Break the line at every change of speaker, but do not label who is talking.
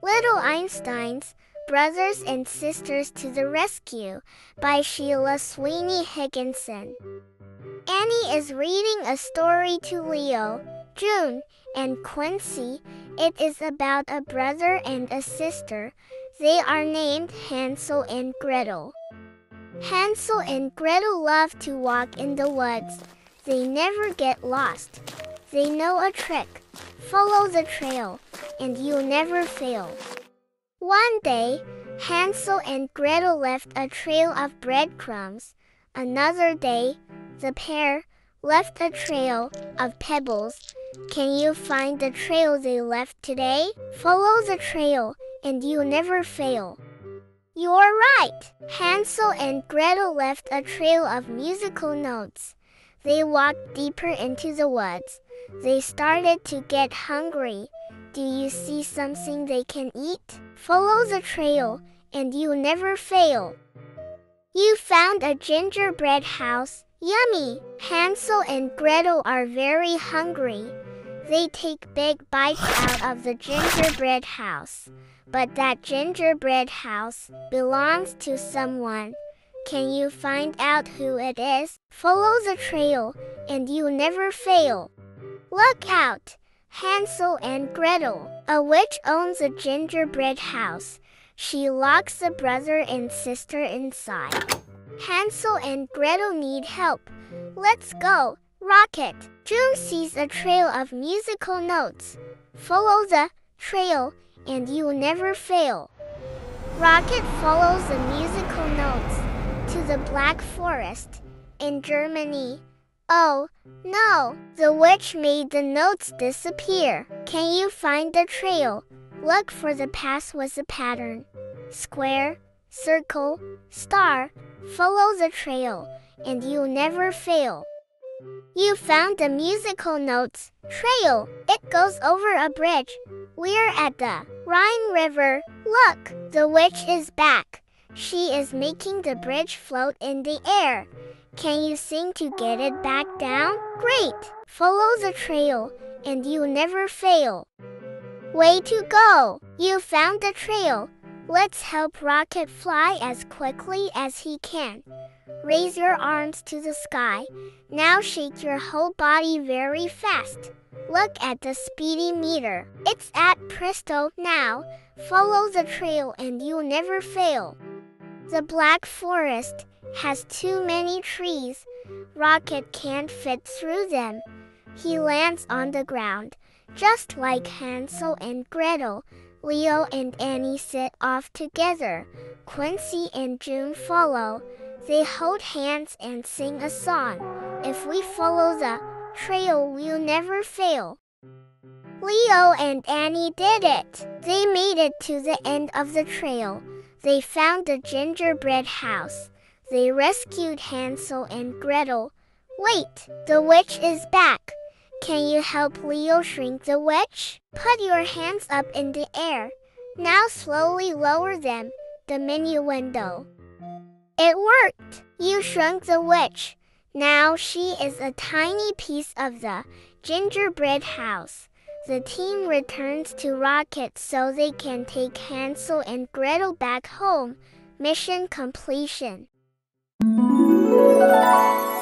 Little Einsteins, Brothers and Sisters to the Rescue by Sheila Sweeny Higginson. Annie is reading a story to Leo, June, and Quincy. It is about a brother and a sister. They are named Hansel and Gretel. Hansel and Gretel love to walk in the woods. They never get lost. They know a trick. Follow the trail, and you'll never fail. One day, Hansel and Gretel left a trail of breadcrumbs. Another day, the pair left a trail of pebbles. Can you find the trail they left today? Follow the trail, and you'll never fail. You're right! Hansel and Gretel left a trail of musical notes. They walked deeper into the woods. They started to get hungry. Do you see something they can eat? Follow the trail, and you'll never fail. You found a gingerbread house. Yummy! Hansel and Gretel are very hungry. They take big bites out of the gingerbread house. But that gingerbread house belongs to someone. Can you find out who it is? Follow the trail, and you'll never fail. Look out! Hansel and Gretel. A witch owns a gingerbread house. She locks the brother and sister inside. Hansel and Gretel need help. Let's go. Rocket. June sees a trail of musical notes. Follow the trail and you'll never fail. Rocket follows the musical notes to the Black Forest in Germany. Oh, no, the witch made the notes disappear. Can you find the trail? Look for the path with a pattern. Square, circle, star, follow the trail, and you'll never fail. You found the musical notes trail. It goes over a bridge. We're at the Rhine River. Look, the witch is back. She is making the bridge float in the air. Can you sing to get it back down? Great! Follow the trail, and you'll never fail. Way to go! You found the trail. Let's help Rocket fly as quickly as he can. Raise your arms to the sky. Now shake your whole body very fast. Look at the speedy meter. It's at presto now. Follow the trail and you'll never fail. The Black Forest has too many trees. Rocket can't fit through them. He lands on the ground, just like Hansel and Gretel. Leo and Annie sit off together. Quincy and June follow. They hold hands and sing a song. If we follow the trail, we'll never fail. Leo and Annie did it. They made it to the end of the trail. They found the gingerbread house. They rescued Hansel and Gretel. Wait, the witch is back. Can you help Leo shrink the witch? Put your hands up in the air. Now slowly lower them, diminuendo. It worked! You shrunk the witch. Now she is a tiny piece of the gingerbread house. The team returns to Rocket so they can take Hansel and Gretel back home. Mission completion. Thank you.